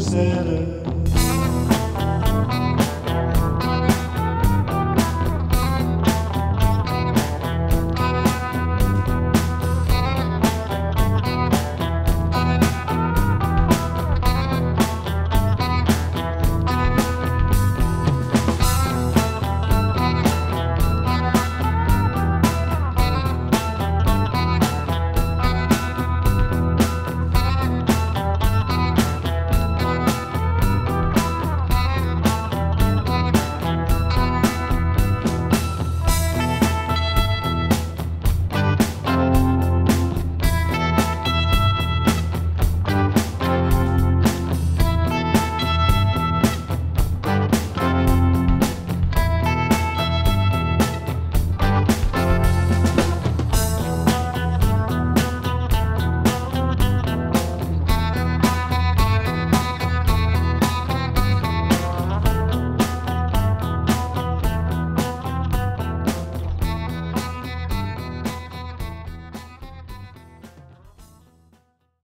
Rosetta.